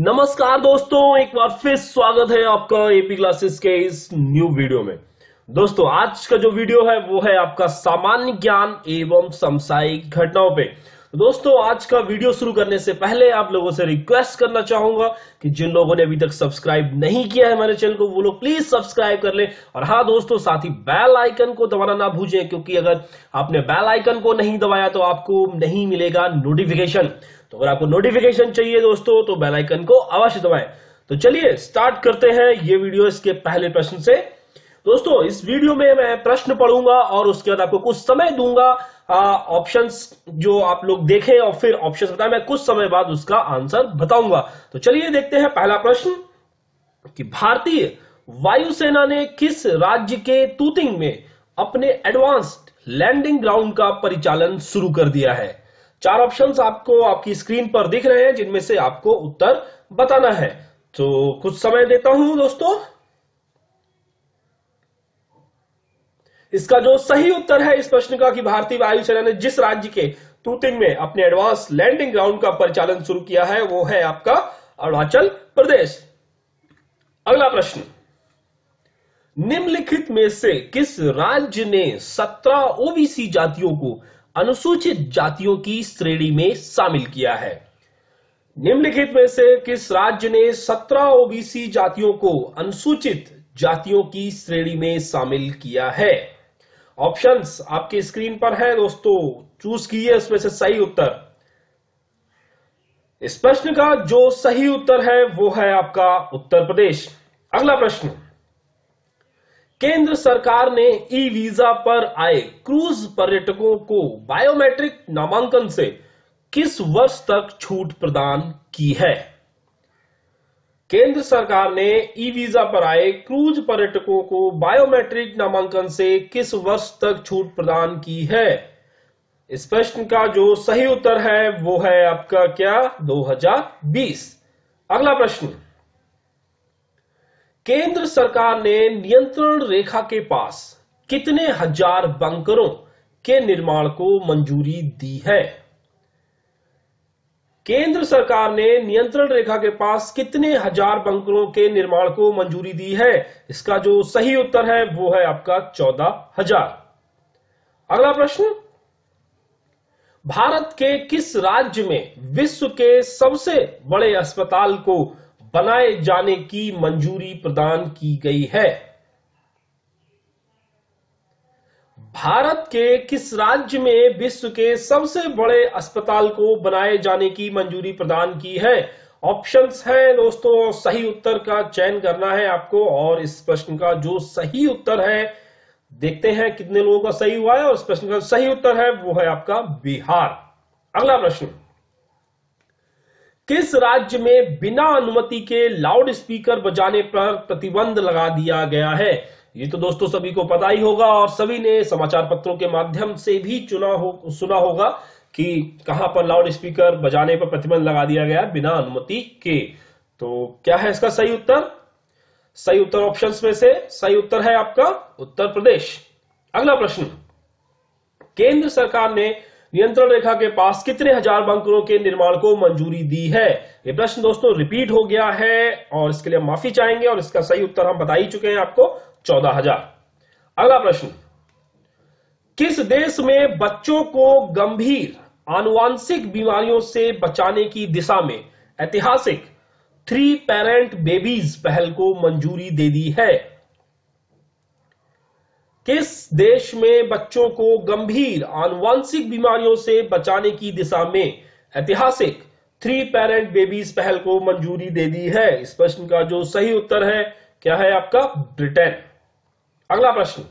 नमस्कार दोस्तों, एक बार फिर स्वागत है आपका एपी क्लासेस के इस न्यू वीडियो में। दोस्तों, आज का जो वीडियो है, वो है आपका सामान्य ज्ञान एवं समसायिक घटनाओं पे। दोस्तों, आज का वीडियो शुरू करने से पहले आप लोगों से रिक्वेस्ट करना चाहूँगा कि जिन लोगों ने अभी तक सब्सक्राइब नहीं किया है हमारे चैनल को, वो लोग प्लीज़ सब्सक्राइब कर लें। और हाँ दोस्तों, साथ ही बेल आइकन को दबाना ना भूलें, क्योंकि अगर आपने बेल आइकन को नहीं दबाया तो आपको नहीं मिलेगा नोटिफिकेशन तो अगर आपको नोटिफिकेशन चाहिए दोस्तों तो बेल आइकन को अवश्य दबाएँ। तो चलिए स्टार्ट करते हैं ये वीडियो इसके पहले प्रश्न से। दोस्तों, इस वीडियो में मैं प्रश्न पढ़ूँगा और उसके बाद आपको कुछ समय दूँगा। ऑप्शंस जो आप लोग देखें और फिर ऑप्शंस बताएँ, मैं कुछ समय बाद उसका आंसर बताऊँगा। तो चलिए देखते हैं पहला प्रश्न कि भारतीय वायुसेना ने किस राज्य के तूतिंग में अपने एडवांस्ड लैंडिंग ग्राउंड का परिचालन शुरू कर दिया है? चार ऑप्शंस आपको आपकी स्क्रीन पर दिख रहे हैं, जिनमें से आपको उत्तर बताना है। तो कुछ समय देता हूँ दोस्तों। इसका जो सही उत्तर है, इस प्रश्न का कि भारतीय वायुसेना ने जिस राज्य के तूतिंग में अपने एडवांस लैंडिंग ग्राउंड का परिचालन शुरू किया है, वो है आपका अरुणाचल प्रदेश। अगला प्रश्न। निम्नलिखित में से किस राज्य ने 17 ओबीसी जातियों को अनुसूचित जातियों की श्रेणी में शामिल किया है? निम्नलिखित में से किस राज्य ने 17 ओबीसी जातियों को अनुसूचित जातियों की श्रेणी में शामिल किया है? ऑप्शंस आपकी स्क्रीन पर है दोस्तों। चूज़ कीजिए इसमें से सही उत्तर। इस प्रश्न का जो सही उत्तर है, वो है आपका उत्तर प्रदेश। अगला प्रश्न। केंद्र सरकार ने ई वीज़ा पर आए क्रूज पर्यटकों को बायोमेट्रिक नामांकन से किस वर्ष तक छूट प्रदान की है? केंद्र सरकार ने ई वीज़ा पर आए क्रूज पर्यटकों को बायोमेट्रिक नामांकन से किस वर्ष तक छूट प्रदान की है? इस प्रश्न का जो सही उत्तर है, वो है आपका क्या? 2020 अगला प्रश्न। केंद्र सरकार ने नियंत्रण रेखा के पास कितने हज़ार बंकरों के निर्माण को मंजूरी दी है? केंद्र सरकार ने नियंत्रण रेखा के पास कितने हज़ार बंकरों के निर्माण को मंजूरी दी है? इसका जो सही उत्तर है, वो है आपका चौदह हज़ार। अगला प्रश्न। भारत के किस राज्य में विश्व के सबसे बड़े अस्पताल को बनाए जाने की मंजूरी प्रदान की गई है? भारत के किस राज्य में विश्व के सबसे बड़े अस्पताल को बनाए जाने की मंजूरी प्रदान की है? ऑप्शंस है दोस्तों, सही उत्तर का चयन करना है आपको और इस प्रश्न का जो सही उत्तर है, देखते हैं कितने लोगों का सही हुआ है और इस प्रश्न का सही उत्तर है वो है आपका बिहार। अगला प्रश्न। किस राज्य में बिना अनुमति के लाउड स्पीकर बजाने पर प्रतिबंध लगा दिया गया है? ये तो दोस्तों सभी को पता ही होगा और सभी ने समाचार पत्रों के माध्यम से भी चुना हो, सुना होगा कि कहाँ पर लाउड स्पीकर बजाने पर प्रतिबंध लगा दिया गया बिना अनुमति के। तो क्या है इसका सही उत्तर? सही उत्तर ऑप्शंस में से सही उत्तर है आपका उत्तर प्रदेश। अगला प्रश्न। केंद्र सरकार ने नियंत्रण रेखा के पास कितने हज़ार बंकरों के निर्माण को मंजूरी दी है? ये प्रश्न दोस्तों रिपीट हो गया है और इसके लिए माफ़ी चाहेंगे और इसका सही उत्तर हम बता ही चुके हैं आपको। चौदह हज़ार। अगला प्रश्न। किस देश में बच्चों को गंभीर, आनुवांशिक बीमारियों से बचाने की दिशा में ऐतिहासिक थ्री पेरेंट बेबीज पहल को मंजूरी दे दी है? किस देश में बच्चों को गंभीर, आनुवांशिक बीमारियों से बचाने की दिशा में ऐतिहासिक थ्री पेरेंट बेबीज पहल को मंजूरी दे दी है? इस प्रश्न का जो सही उत्तर है, क्या है आपका? ब्रिटेन। अगला प्रश्न।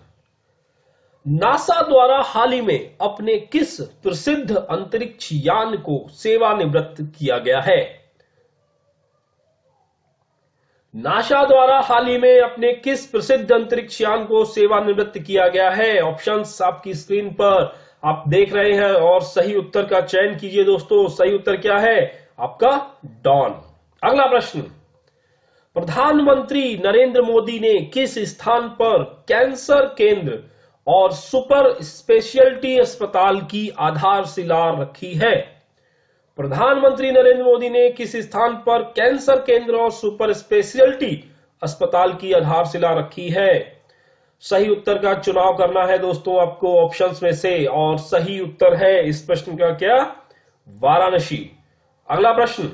नासा द्वारा हाल ही में अपने किस प्रसिद्ध अंतरिक्ष यान को सेवानिवृत्त किया गया है? नासा द्वारा हाल ही में अपने किस प्रसिद्ध अंतरिक्ष यान को सेवानिवृत्त किया गया है? ऑप्शंस आपकी स्क्रीन पर आप देख रहे हैं और सही उत्तर का चयन कीजिए दोस्तों। सही उत्तर क्या है? आपका डॉन अगला प्रश्न। प्रधानमंत्री नरेंद्र मोदी ने किस स्थान पर कैंसर केंद्र और सुपर स्पेशलिटी अस्पताल की आधारशिला रखी है? प्रधानमंत्री नरेंद्र मोदी ने किस स्थान पर कैंसर केंद्र और सुपर स्पेशलिटी अस्पताल की आधारशिला रखी है? सही उत्तर का चुनाव करना है दोस्तों आपको ऑप्शंस में से, और सही उत्तर है इस प्रश्न का क्या? वाराणसी। अगला प्रश्न।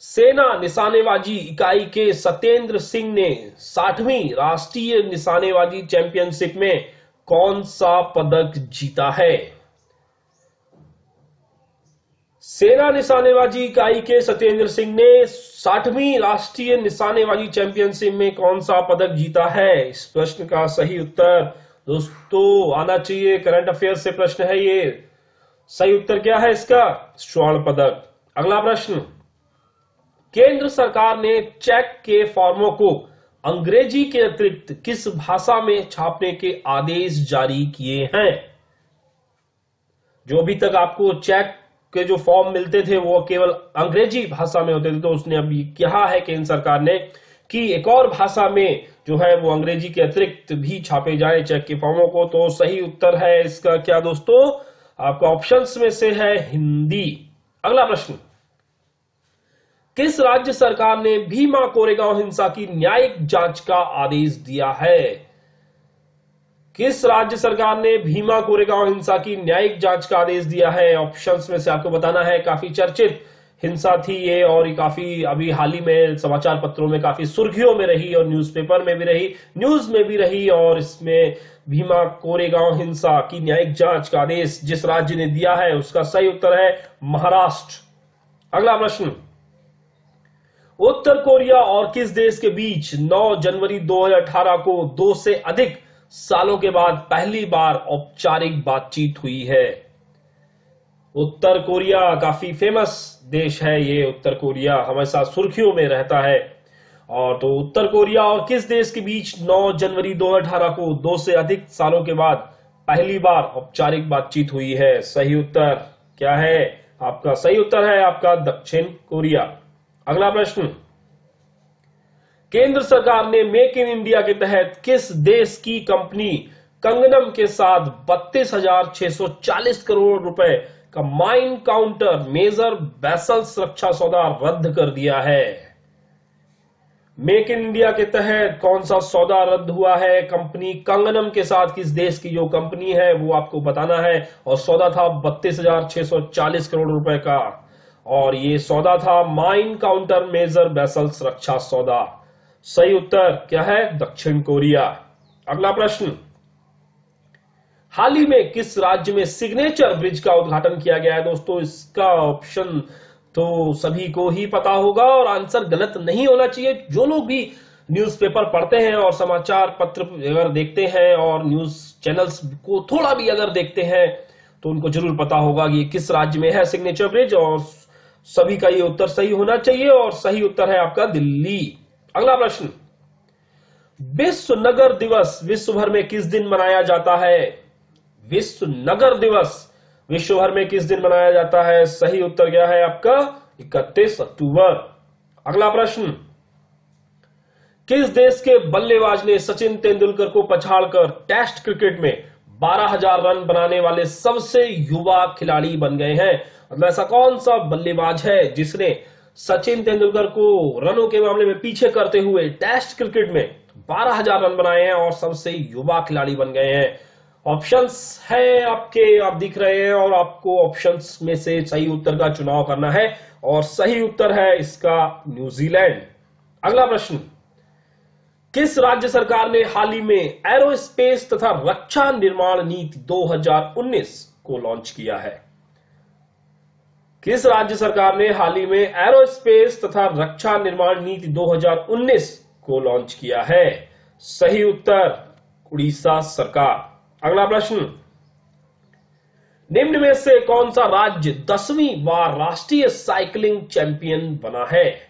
सेना निशानेबाजी इकाई के सत्येंद्र सिंह ने साठवीं राष्ट्रीय निशानेबाजी चैंपियनशिप में कौन सा पदक जीता है? सेना निशानेबाजी इकाई के सत्येंद्र सिंह ने साठवीं राष्ट्रीय निशानेबाजी चैंपियनशिप में कौन सा पदक जीता है? इस प्रश्न का सही उत्तर दोस्तों आना चाहिए। करंट अफेयर से प्रश्न है ये। सही उत्तर क्या है इसका? स्वर्ण पदक। अगला प्रश्न। केंद्र सरकार ने चेक के फॉर्मों को अंग्रेज़ी के अतिरिक्त किस भाषा में छापने के आदेश जारी किए हैं? जो अभी तक आपको चेक के जो फॉर्म मिलते थे, वो केवल अंग्रेज़ी भाषा में होते थे तो उसने अभी कहा है केंद्र सरकार ने कि एक और भाषा में जो है, वो अंग्रेज़ी के अतिरिक्त भी छापे जाए चेक के फॉर्मों को। तो सही उत्तर है इसका क्या दोस्तों? आपका ऑप्शंस में से है हिंदी। अगला प्रश्न। किस राज्य सरकार ने भीमा कोरेगांव हिंसा की न्यायिक जाँच का आदेश दिया है? किस राज्य सरकार ने भीमा कोरेगांव हिंसा की न्यायिक जाँच का आदेश दिया है? ऑप्शंस में से आपको बताना है, काफ़ी चर्चित हिंसा थी ये और ये काफ़ी अभी हाल ही में समाचार पत्रों में काफ़ी सुर्खियों में रही और न्यूज़पेपर में भी रही न्यूज़ में भी रही और इसमें भीमा कोरेगांव हिंसा की न्यायिक जाँच का आदेश जिस राज्य ने दिया है, उसका सही उत्तर है महाराष्ट्र। अगला प्रश्न। उत्तर कोरिया और किस देश के बीच 9 जनवरी 2018 को दो से अधिक सालों के बाद पहली बार औपचारिक बातचीत हुई है? उत्तर कोरिया काफ़ी फ़ेमस देश है ये, उत्तर कोरिया हमेशा सुर्खियों में रहता है। और तो उत्तर कोरिया और किस देश के बीच 9 जनवरी 2018 को दो से अधिक सालों के बाद पहली बार औपचारिक बातचीत हुई है? सही उत्तर क्या है? आपका सही उत्तर है आपका दक्षिण कोरिया। अगला प्रश्न। केंद्र सरकार ने मेक इन इंडिया के तहत किस देश की कंपनी कंगनम के साथ बत्तीस हज़ार छह सौ चालीस करोड़ रुपए का माइन काउंटर मेजर बैसल सुरक्षा सौदा रद्द कर दिया है? मेक इन इंडिया के तहत कौन सा सौदा रद्द हुआ है? कंपनी कंगनम के साथ किस देश की जो कंपनी है वो आपको बताना है। और सौदा था बत्तीस हज़ार छह सौ चालीस करोड़ रुपए का। और ये सौदा था माइन काउंटर मेजर बैसल सुरक्षा सौदा। सही उत्तर क्या है? दक्षिण कोरिया। अगला प्रश्न। हाल ही में किस राज्य में सिग्नेचर ब्रिज का उद्घाटन किया गया है? दोस्तों, इसका ऑप्शन तो सभी को ही पता होगा और आंसर गलत नहीं होना चाहिए। जो लोग भी न्यूज़पेपर पढ़ते हैं और समाचार पत्र अगर देखते हैं और न्यूज़ चैनल्स को थोड़ा भी अगर देखते हैं तो उनको ज़रूर पता होगा कि किस राज्य में है सिग्नेचर ब्रिज और सभी का ये उत्तर सही होना चाहिए और सही उत्तर है आपका दिल्ली। अगला प्रश्न। विश्व नगर दिवस विश्व भर में किस दिन मनाया जाता है? विश्व नगर दिवस विश्व भर में किस दिन मनाया जाता है? सही उत्तर क्या है आपका? इकतीस अक्टूबर। अगला प्रश्न। किस देश के बल्लेबाज ने सचिन तेंदुलकर को पछाड़कर टेस्ट क्रिकेट में 12,000 रन बनाने वाले सबसे युवा खिलाड़ी बन गए हैं। ऐसा कौन सा बल्लेबाज है जिसने सचिन तेंदुलकर को रनों के मामले में पीछे करते हुए टेस्ट क्रिकेट में 12,000 रन बनाए हैं और सबसे युवा खिलाड़ी बन गए हैं। ऑप्शंस है आपके आप दिख रहे हैं और आपको ऑप्शंस में से सही उत्तर का चुनाव करना है और सही उत्तर है इसका न्यूजीलैंड। अगला प्रश्न। किस राज्य सरकार ने हाल ही में एरोस्पेस तथा रक्षा निर्माण नीति 2019 को लॉन्च किया है? किस राज्य सरकार ने हाल ही में एरोस्पेस तथा रक्षा निर्माण नीति 2019 को लॉन्च किया है? सही उत्तर, उड़ीसा सरकार। अगला प्रश्न। निम्न में से कौन सा राज्य दसवीं बार राष्ट्रीय साइकिलिंग चैंपियन बना है?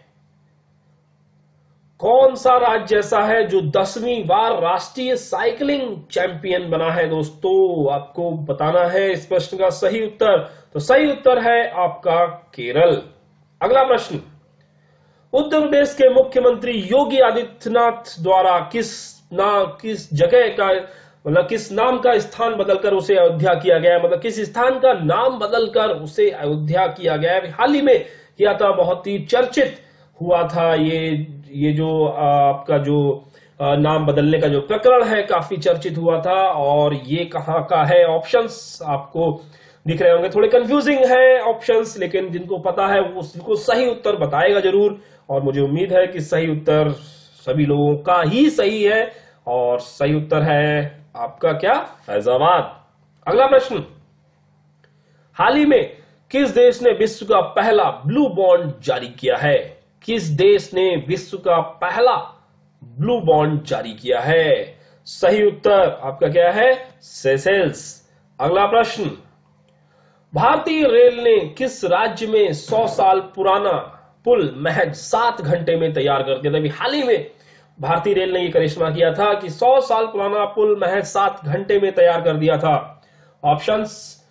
कौन सा राज्य ऐसा है जो दसवीं बार राष्ट्रीय साइकिलिंग चैंपियन बना है दोस्तों? आपको बताना है इस प्रश्न का सही उत्तर। तो सही उत्तर है आपका केरल। अगला प्रश्न। उत्तर प्रदेश के मुख्यमंत्री योगी आदित्यनाथ द्वारा किस ना, किस जगह का मतलब किस नाम का स्थान बदलकर उसे अयोध्या किया गया? मतलब किस स्थान का नाम बदलकर उसे अयोध्या किया गया? है हाल ही में किया था, बहुत ही चर्चित हुआ था ये ये जो आपका जो नाम बदलने का जो प्रकरण है काफ़ी चर्चित हुआ था और ये कहाँ का है? ऑप्शंस आपको दिख रहे होंगे। थोड़े कंफ्यूजिंग है ऑप्शंस लेकिन जिनको पता है वो उसको सही उत्तर बताएगा ज़रूर। और मुझे उम्मीद है कि सही उत्तर सभी लोगों का ही सही है। और सही उत्तर है आपका क्या? फैजाबाद। अगला प्रश्न। हाल ही में किस देश ने विश्व का पहला ब्लू बॉन्ड जारी किया है? किस देश ने विश्व का पहला ब्लू बॉन्ड जारी किया है? सही उत्तर आपका क्या है? सेसेल्स अगला प्रश्न। भारतीय रेल ने किस राज्य में 100 साल पुराना पुल महज सात घंटे में तैयार कर दिया था? अभी हाल ही में भारतीय रेल ने यह करिश्मा किया था कि 100 साल पुराना पुल महज सात घंटे में तैयार कर दिया था। ऑप्शंस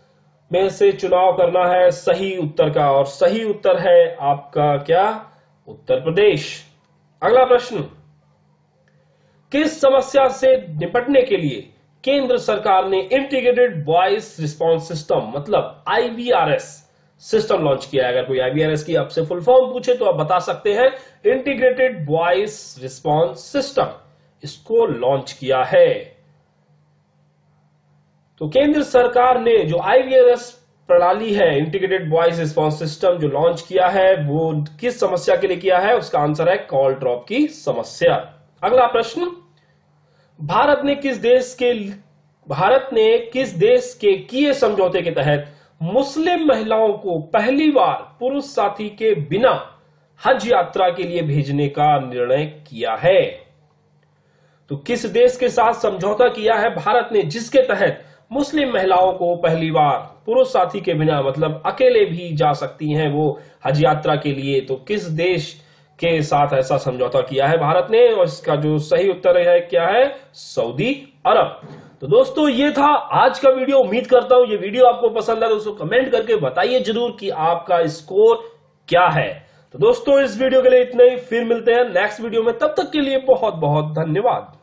में से चुनाव करना है, सही उत्तर का। और सही उत्तर है आपका क्या? उत्तर प्रदेश। अगला प्रश्न। किस समस्या से निपटने के लिए केंद्र सरकार ने इंटीग्रेटेड वॉइस रिस्पॉन्स सिस्टम मतलब आईवीआरएस सिस्टम लॉन्च किया है? अगर कोई आईवीआरएस की आपसे फुल फॉर्म पूछे तो आप बता सकते हैं। इंटीग्रेटेड वॉइस रिस्पॉन्स सिस्टम इसको लॉन्च किया है। तो केंद्र सरकार ने जो आईवीआरएस प्रणाली है इंटीग्रेटेड वॉइस रिस्पॉन्स सिस्टम जो लॉन्च किया है, वो किस समस्या के लिए किया है, उसका आंसर है कॉल ड्रॉप की समस्या। अगला प्रश्न, भारत ने किस देश के भारत ने किस देश के किए समझौते के तहत मुस्लिम महिलाओं को पहली बार पुरुष साथी के बिना हज यात्रा के लिए भेजने का निर्णय किया है? तो किस देश के साथ समझौता किया है, भारत ने जिसके तहत मुस्लिम महिलाओं को पहली बार पुरुष साथी के बिना मतलब अकेले भी जा सकती हैं वो हज यात्रा के लिए। तो किस देश के साथ ऐसा समझौता किया है भारत ने? और इसका जो सही उत्तर है, क्या है? Saudi Arab. तो दोस्तों, ये था आज का वीडियो। उम्मीद करता हूँ ये वीडियो आपको पसंद है दोस्तों, कमेंट करके बताइए ज़रूर कि आपका स्कोर क्या है। तो दोस्तों, इस वीडियो के लिए इतना ही। फिर मिलते हैं नेक्स्ट वीडियो में। तब तक के लिए बहुत बहुत धन्यवाद।